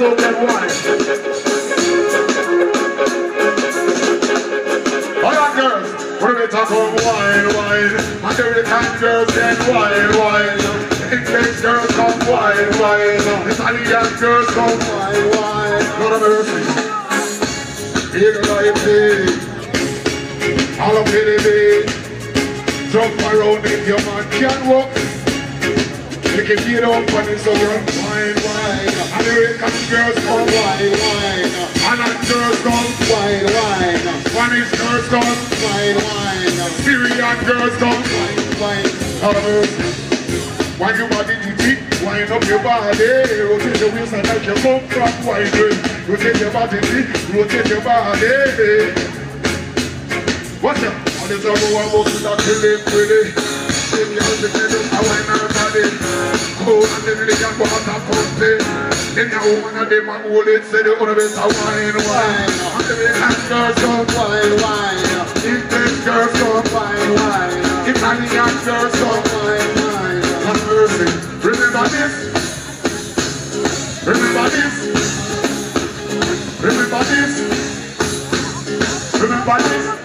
open wide. Alright girls, we're gonna talk on wine, wine. I know kind girls get wine, wine. English girls come wine, wine. Italian girls come wine, wine. Lord of mercy. Here I be. All up in the beat. Jump around if your man can walk. Make it get up and it's a girl wine, wine. American girls come wine, wine. Holland girls come Wine, wine, Spanish girls come wine, wine, Syrian girls come wine. wine Why you body deep, wind up your body, rotate your waist and like you come from wine. Rotate your body deep, rotate your body. What's up? All this other one was to that killing pretty. Same girl, the middle, I wine Woman them lay and woman a pussy Then a woman hold it Say the other wine, wine girls come wine, wine If them girls come wine, wine If any girls come wine, wine mercy, remember this? Remember this? Remember this? Remember this?